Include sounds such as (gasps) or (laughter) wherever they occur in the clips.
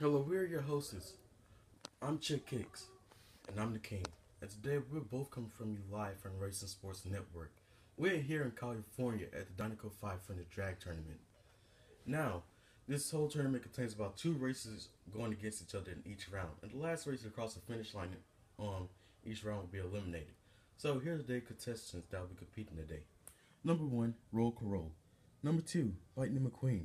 Hello, we're your hosts. I'm Chick Hicks, and I'm the King. And today we're both coming from you live from Racing Sports Network. We're here in California at the Dinoco 500 Drag Tournament. Now, this whole tournament contains about two races going against each other in each round, and the last race across the finish line on each round will be eliminated. So here are the day contestants that will be competing today. Number one, Raoul Caroule. Number two, Lightning McQueen.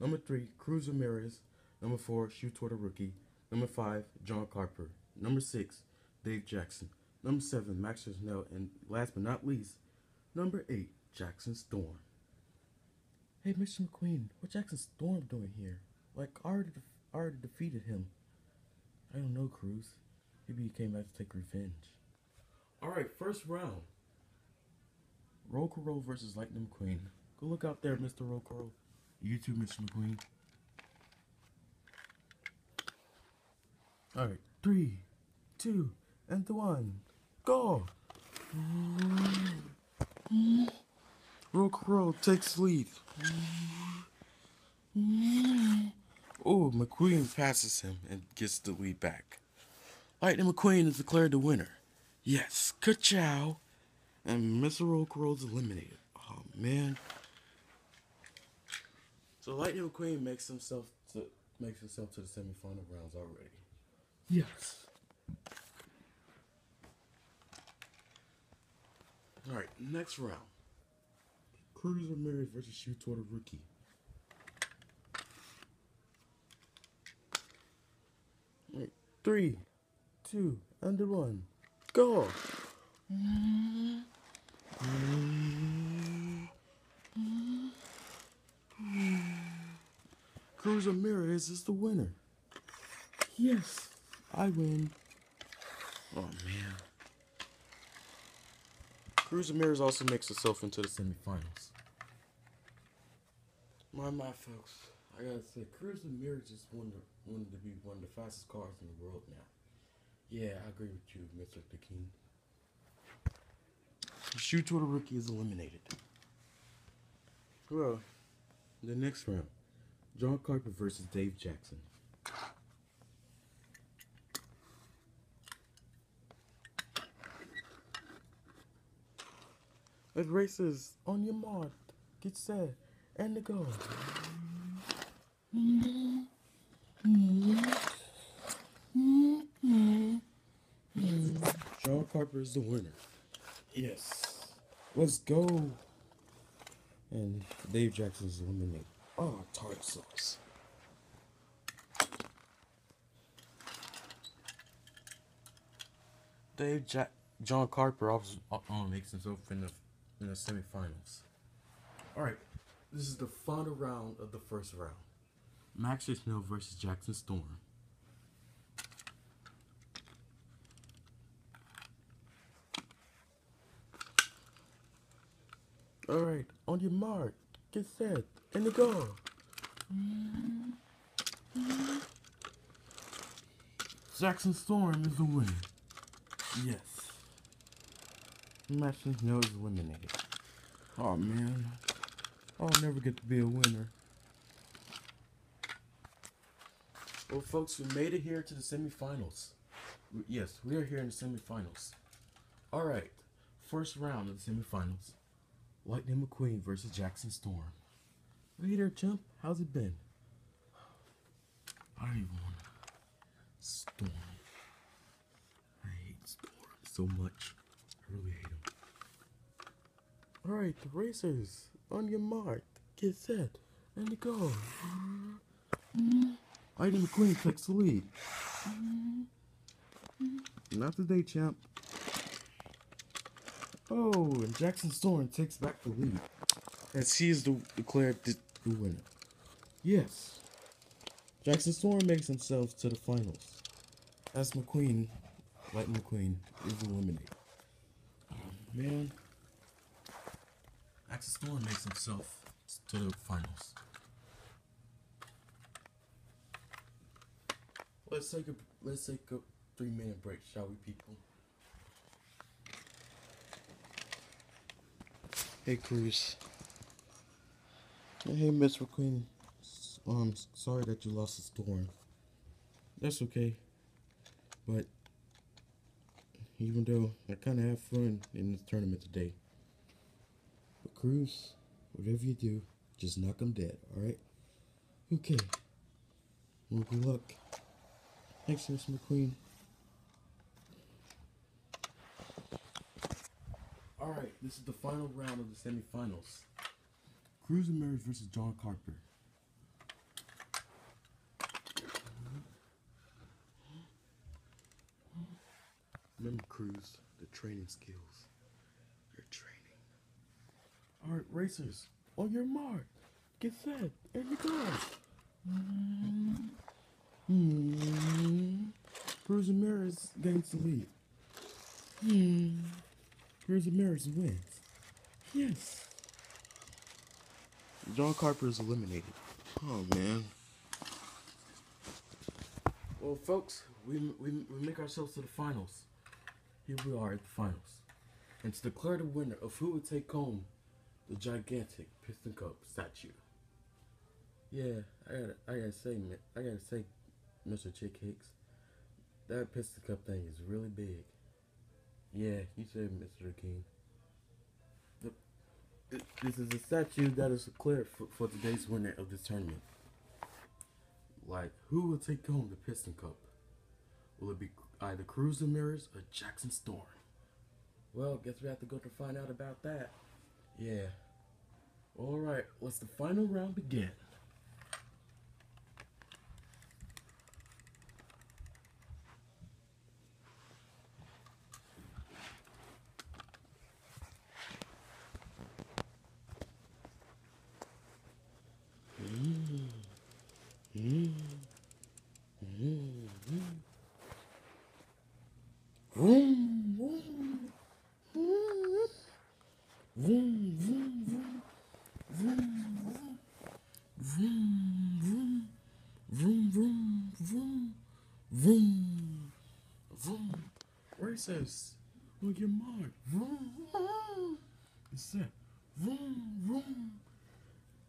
Number three, Cruz Ramirez. Number four, Shu Todoroki. Number five, John Carper. Number six, Dave Jackson. Number seven, Max Schnell. And last but not least, number eight, Jackson Storm. Hey, Mr. McQueen, what Jackson Storm doing here? Like, I already, already defeated him. I don't know, Cruz. Maybe he came back to take revenge. Alright, first round. Roll versus Lightning McQueen. Go look out there, Mr. Roll. You too, Mr. McQueen. Alright, three, two, and one. Go! Roll Roll takes lead. Oh, McQueen passes him and gets the lead back. Lightning McQueen is declared the winner. Yes, ka-chow. And Mr. Roll is eliminated. Oh, man. So Lightning McQueen makes himself to makes himself to the semifinal rounds already. Yes. All right, next round. Cruz Ramirez versus Shu Todoroki. All right, three, two, under one, go. Cruz Ramirez is the winner. Yes, I win. Oh man. Cruz Ramirez also makes herself into the semifinals. My my folks, I gotta say, Cruz Ramirez just wanted, wanted to be one of the fastest cars in the world now. Yeah, I agree with you, Mr. The King. Shu Todoroki is eliminated. Well, the next round, John Carper versus Dave Jackson. It races on your mark, get set, and go. John Carper is the winner. Yes. Let's go. And Dave Jackson's eliminated. Oh, tartar sauce. Dave Jack John Carper also uh, uh, makes himself in the in the semifinals. All right, this is the final round of the first round. Max Schnell versus Jackson Storm. All right, on your mark, get set, and go. Jackson Storm is the winner. Yes. Snow is eliminated. Oh man, I'll never get to be a winner. Well, folks, we made it here to the semifinals. Yes, we are here in the semifinals. All right, first round of the semifinals. Lightning McQueen versus Jackson Storm. Hey there, chump. How's it been? I want Storm. I hate Storm so much. I really hate. Alright, the racers. On your mark. Get set. And go. Lightning McQueen takes the lead. Not today, champ. Oh, and Jackson Storm takes back the lead. As he is the declared the, the winner. Yes. Jackson Storm makes himself to the finals. As McQueen, Lightning McQueen, is eliminated. Oh, man. Jackson Storm makes himself to the finals. Let's take a let's take a three minute break, shall we, people? Hey, Cruz. Hey, Miss McQueen. Um, sorry that you lost the storm. that's okay. But even though I kind of have fun in this tournament today, but Cruz, whatever you do, just knock them dead. All right? Okay. Well, good luck. Thanks, Miss McQueen. All right, this is the final round of the semifinals. Cruz Ramirez versus John Carper. Remember, Cruz, the training skills. Your training. All right, racers, on your mark, get set, and you go. Hmm. Cruz Ramirez gains the lead. Hmm. Cruz Ramirez wins. Yes. John Carper is eliminated. Oh man. Well, folks, we, we, we make ourselves to the finals. Here we are at the finals. And to declare the winner of who would take home the gigantic Piston Cup statue. Yeah, I gotta, I gotta say, I gotta say, Mr. Chick Hicks, that Piston Cup thing is really big. Yeah, you said, Mr. King. The, th- this is a statue that is declared for, for today's winner of this tournament. Like, who will take home the Piston Cup? Will it be either Cruz Ramirez or Jackson Storm? Well, guess we have to go to find out about that. Yeah. All right, let's the final round begin. Racers, on your mark. Vroom, vroom. It's set. Vroom, vroom.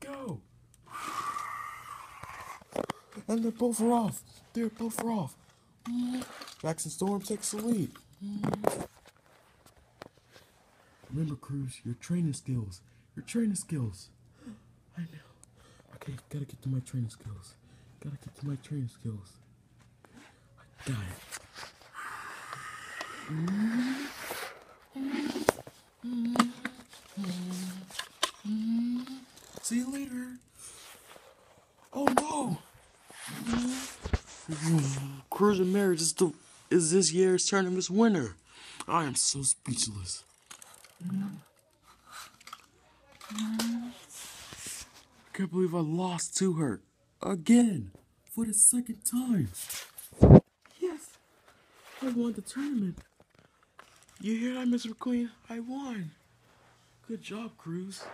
Go. And they're both are off. They're both are off. and Storm takes the lead. Remember, Cruz, your training skills. Your training skills. I know. Okay, gotta get to my training skills. Gotta get to my training skills. I got it. See you later. Oh no! Cruz Ramirez is the is this year's tournament's winner. I am so speechless. I can't believe I lost to her again for the second time. Yes, I won the tournament. You hear that, Mr. McQueen? I won. Good job, Cruz.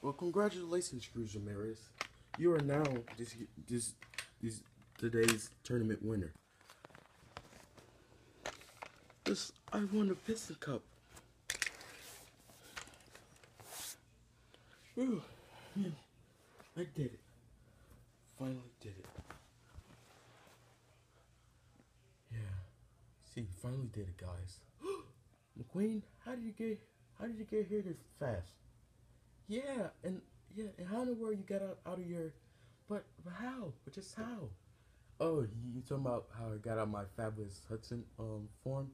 Well, congratulations, Cruz Ramirez. You are now this this this today's tournament winner. This I won the Piston Cup. Ooh, man, I did it. Finally did it. Yeah. See, finally did it, guys. (gasps) McQueen, how did you get how did you get here this fast? Yeah, and yeah, and how in the world you got out, out of your but, but how? But just how? Oh, you, talking about how I got out my fabulous Hudson um form?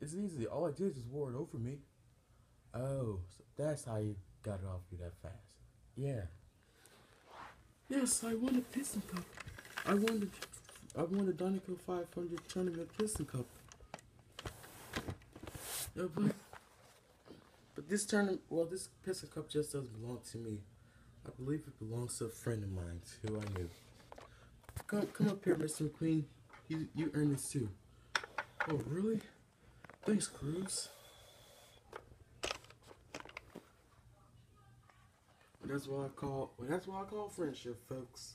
It's easy. All I did is wore it over me. Oh, so that's how you got it off you that fast. Yeah. Yes, I won the Piston Cup. I won the I won the Dinoco 500 tournament Piston Cup. Yeah, but but this tournament, well, this Piston Cup just doesn't belong to me. I believe it belongs to a friend of mine who I knew. Come, come up here, Mr. McQueen. You, you earned this too. Oh, really? Thanks, Cruz. That's what I call. That's what I call friendship, folks.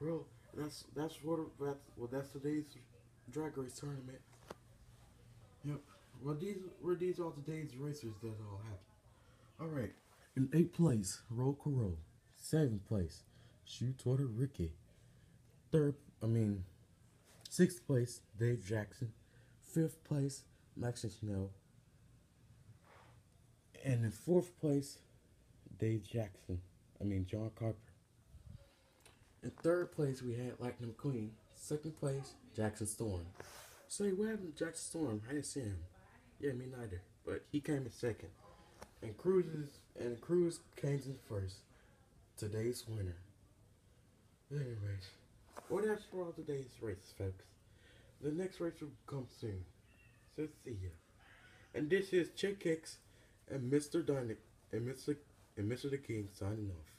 Well, that's that's what that's well that's today's drag race tournament. Yep. Well, these were these all today's racers that all happened. All right. In eighth place, Raoul Caroule. Seventh place, Shoe Torter Ricky. Third, I mean, sixth place, Dave Jackson. Fifth place, Max Schnell. And in fourth place, Dave Jackson. I mean, John Carper. In third place, we had Lightning McQueen. Second place, Jackson Storm. Say, what happened to Jackson Storm? I didn't see him. Yeah, me neither. But he came in second. And Cruz and Cruz came in first. Today's winner. Anyways, well that's for all today's races, folks. The next race will come soon. So see ya. And this is Chick Hicks and Mr. Donick and Mr. and Mr. the King signing off.